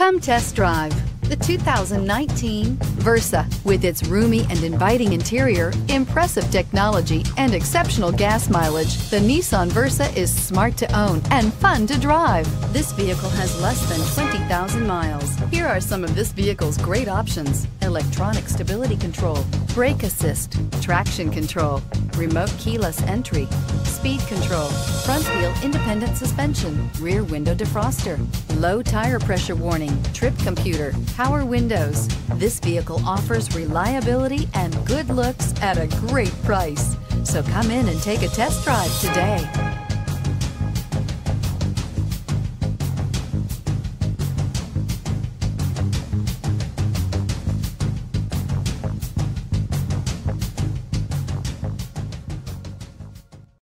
Come test drive the 2019 Versa. With its roomy and inviting interior, impressive technology, and exceptional gas mileage, the Nissan Versa is smart to own and fun to drive. This vehicle has less than 20,000 miles. Here are some of this vehicle's great options. Electronic stability control, brake assist, traction control, remote keyless entry, speed control, front wheel independent suspension, rear window defroster, low tire pressure warning, trip computer, power windows. This vehicle offers reliability and good looks at a great price. So come in and take a test drive today.